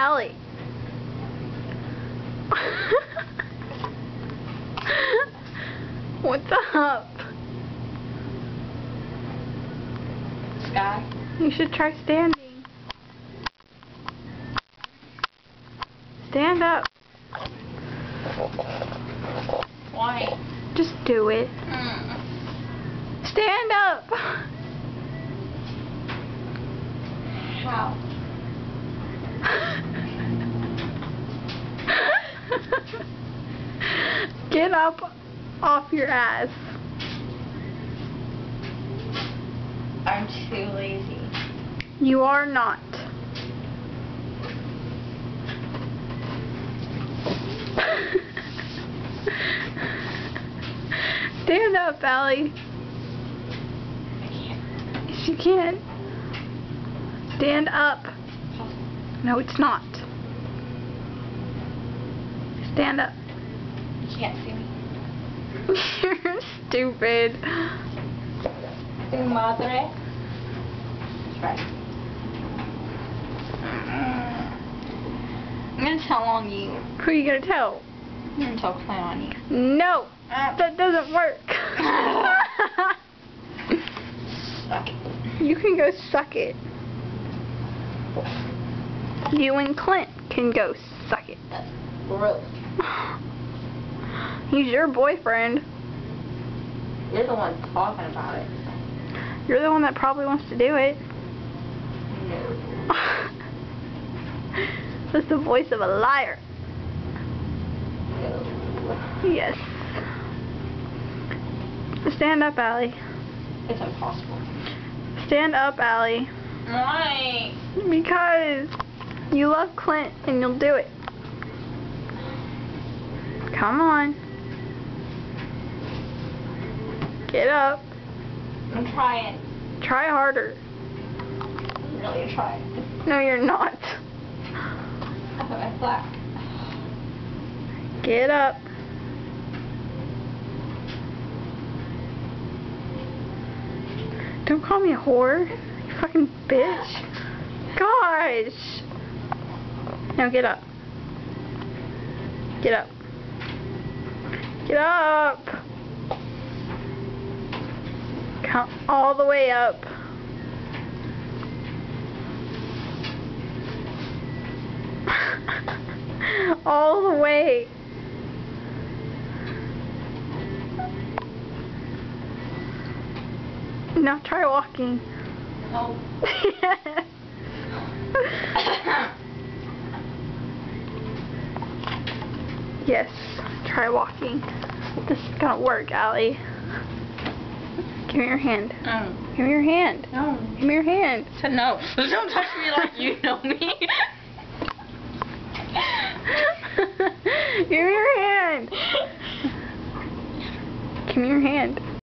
Ali. What's up? Sky? You should try standing. Stand up. Why? Just do it. Mm. Stand up. How? Get up off your ass. I'm too lazy. You are not. Stand up, Ali. I can't. Yes, you can. Stand up. Oh. No, it's not. Stand up. You can't see me. You're stupid. Tu madre? That's right. I'm gonna tell on you. Who are you gonna tell? I'm gonna tell Clint on you. No, Uh, that doesn't work. suck it. you can go suck it. You and Clint can go suck it. That's gross. He's your boyfriend. You're the one talking about it. You're the one that probably wants to do it. No. That's the voice of a liar. No. Yes. Stand up, Ali. It's impossible. Stand up, Ali. Why? Because you love Clint and you'll do it. Come on. Get up. I'm trying. Try harder. I'm really trying. No, you're not. I put my. Get up. Don't call me a whore. You fucking bitch. Gosh. Now get up. Get up. Get up. Count all the way up. all the way. Now try walking. No. yes, try walking. This is gonna work, Ali. Give me your hand. um, Give me your hand. no. Give me your hand. I said no. Don't touch me like you know me. Give me your hand. Give me your hand.